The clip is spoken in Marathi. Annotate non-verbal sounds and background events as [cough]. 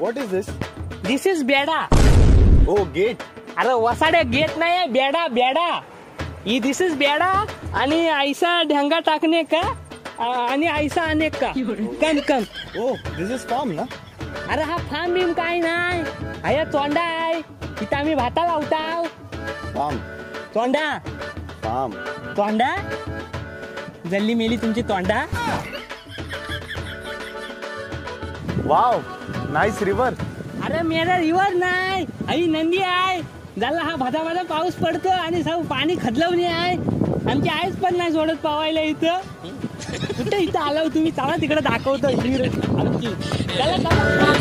What is this this is बेडा ओ गेट अरे वसाड्या गेट नाही बेडा बेडा ही दिस इज बेडा आणि ऐसा ढंगा टाकणे का? आणि ऐसा अनेक का? कम कम. ओ दिस इज फार्म ना अरे हा फार्म बिम काय नाही अया तोंडा आहे. इथं आम्ही भाता लावताव. फार्म तोंडा. फार्म तोंडा? जल्ली मेली तुमची तोंडा? वाव नाईस रिव्हर अरे मेरा रिवर नाही आई नंदी आहे. झाला हा भादा भादा पाऊस पडतो आणि सब पाणी खदलवणी आहे. आमची आईच पण नाही सोडत पावायला इथं. कुठे इथं आलो तुम्ही? चला तिकडे दाखवतो. विहीर [laughs] आमची. चला, चला.